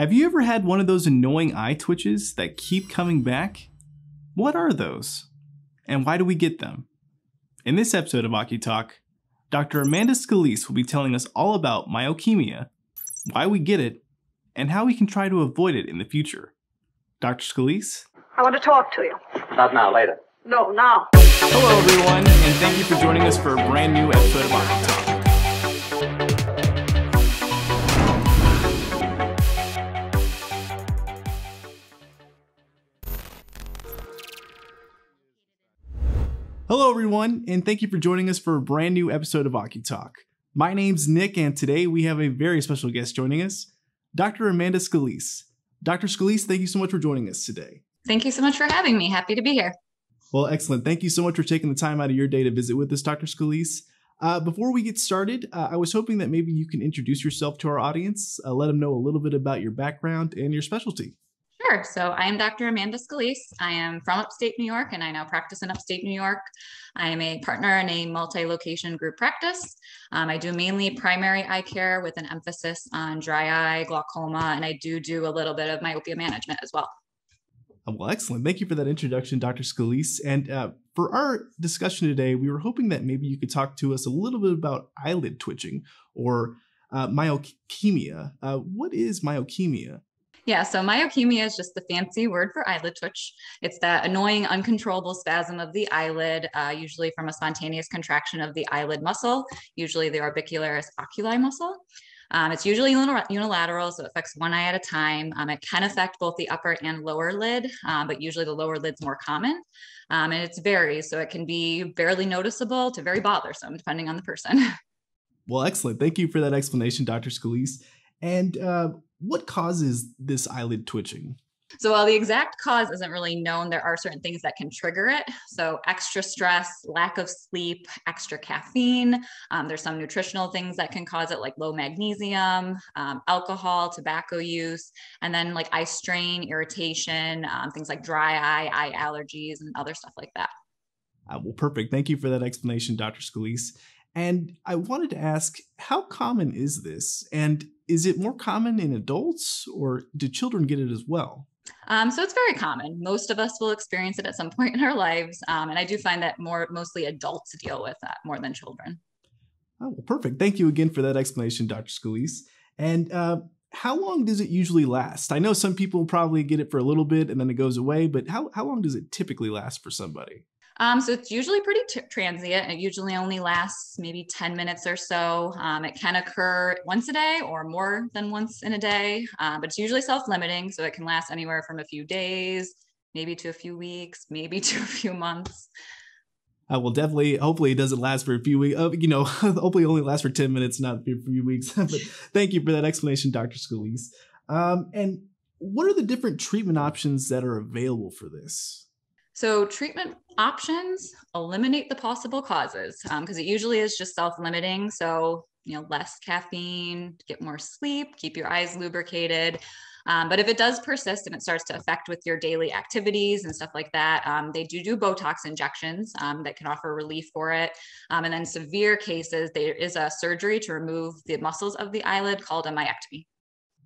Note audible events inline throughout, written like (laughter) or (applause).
Have you ever had one of those annoying eye twitches that keep coming back? What are those? And why do we get them? In this episode of OCuTALK, Dr. Amanda Scalise will be telling us all about myokymia, why we get it, and how we can try to avoid it in the future. Dr. Scalise? I want to talk to you. Not now, later. No, now. Hello, everyone, and thank you for joining us for a brand new episode of OCuTALK. Hello, everyone, and thank you for joining us for a brand new episode of OCuTALK. My name's Nick, and today we have a very special guest joining us, Dr. Amanda Scalise. Dr. Scalise, thank you so much for joining us today. Thank you so much for having me. Happy to be here. Well, excellent. Thank you so much for taking the time out of your day to visit with us, Dr. Scalise. Uh, before we get started, uh, I was hoping that maybe you can introduce yourself to our audience, uh, let them know a little bit about your background and your specialty. Sure. So I am Dr. Amanda Scalise. I am from upstate New York and I now practice in upstate New York. I am a partner in a multi location group practice. Um, I do mainly primary eye care with an emphasis on dry eye, glaucoma, and I do do a little bit of myopia management as well. Uh, well, excellent. Thank you for that introduction, Dr. Scalise. And uh, for our discussion today, we were hoping that maybe you could talk to us a little bit about eyelid twitching or uh, myokymia. Uh, what is myokymia? Yeah, so myokymia is just the fancy word for eyelid twitch. It's that annoying, uncontrollable spasm of the eyelid, uh, usually from a spontaneous contraction of the eyelid muscle, usually the orbicularis oculi muscle. Um, it's usually unilateral, so it affects one eye at a time. Um, it can affect both the upper and lower lid, um, but usually the lower lid's more common. Um, and it varies, so it can be barely noticeable to very bothersome, depending on the person. (laughs) Well, excellent. Thank you for that explanation, Dr. Scalise. And uh, what causes this eyelid twitching? So while the exact cause isn't really known, there are certain things that can trigger it. So extra stress, lack of sleep, extra caffeine. Um, there's some nutritional things that can cause it, like low magnesium, um, alcohol, tobacco use, and then like eye strain, irritation, um, things like dry eye, eye allergies, and other stuff like that. Uh, well, perfect. Thank you for that explanation, Dr. Scalise. And I wanted to ask, how common is this? And is it more common in adults or do children get it as well? Um, so it's very common. Most of us will experience it at some (laughs) point in our lives, um, and I do find that more mostly adults deal with that more than children. Oh, well, perfect. Thank you again for that explanation, Dr. Scalise. And uh, how long does it usually last? I know some people probably get it for a little bit and then it goes away, but how, how long does it typically last for somebody? Um, so it's usually pretty t- transient. It usually only lasts maybe 10 minutes or so. Um, it can occur once a day or more than once in a day, uh, but it's usually self limiting. So it can last anywhere from a few days, maybe to a few weeks, maybe (laughs) to a few months. I will definitely, hopefully, it doesn't last for a few weeks. Uh, you know, (laughs) hopefully, it only lasts for 10 minutes, not a few weeks. (laughs) but thank you for that explanation, Dr. Scalise. Um, and what are the different treatment options that are available for this? So, treatment options eliminate the possible causes because um, it usually is just self limiting. So, you know, less caffeine, get more sleep, keep your eyes lubricated. Um, but if it does persist and it starts to affect with your daily activities and stuff like that, um, they do do Botox injections um, that can offer relief for it. Um, and then severe cases, there is a surgery to remove the muscles of the eyelid called a myectomy.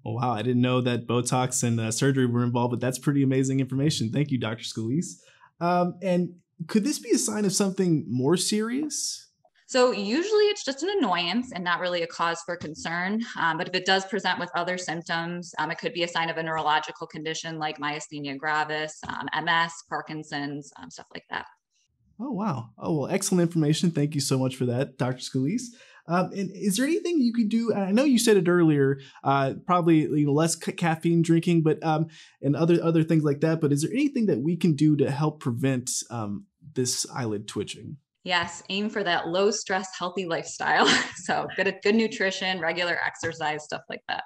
Oh, wow. I didn't know that Botox and uh, surgery were involved, but that's pretty amazing information. Thank you, Dr. Scalise. Um, and could this be a sign of something more serious? So usually it's just an annoyance and not really a cause for concern. Um, but if it does present with other symptoms, um, it could be a sign of a neurological condition like myasthenia gravis, um, MS, Parkinson's, um, stuff like that. Oh wow! Oh well, excellent information. Thank you so much for that, Dr. Scalise. Um, and is there anything you could do? I know you said it earlier, uh, probably you know less ca- caffeine drinking, but um, and other other things like that. But is there anything that we can do to help prevent um, this eyelid twitching? Yes, aim for that low stress, healthy lifestyle. (laughs) so good good nutrition, regular exercise, stuff like that.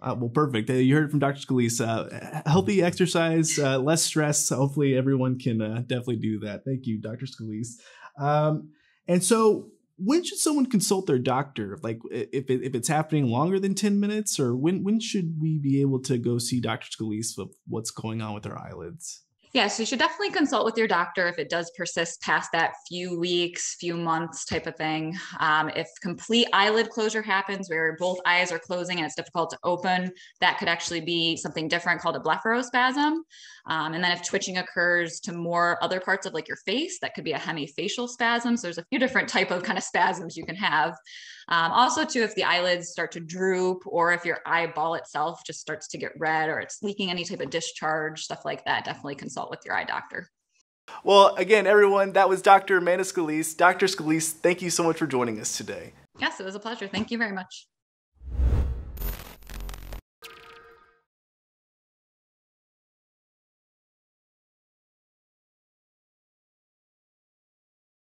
Uh, well, perfect. Uh, you heard from Dr. Scalise. Uh, healthy exercise, uh, less stress. Hopefully, everyone can uh, definitely do that. Thank you, Dr. Scalise. Um, and so, when should someone consult their doctor? Like if it, if it's happening longer than 10 minutes or when when should we be able to go see Dr. Scalise with what's going on with our eyelids? Yeah, so you should definitely consult with your doctor if it does persist past that few weeks, few months type of thing. Um, if complete eyelid closure happens where both eyes are closing and it's difficult to open, that could actually be something different called a blepharospasm. Um, and then if twitching occurs to more other parts of like your face, that could be a hemifacial spasm. So there's a few different type of kind of spasms you can have. Um, also, too, if the eyelids start to droop or if your eyeball itself just starts to get red or it's leaking any type of discharge, stuff like that, definitely consult with your eye doctor. Well, again, everyone, that was Dr. Amanda Scalise. Dr. Scalise, thank you so much for joining us today. Yes, it was a pleasure. Thank you very much.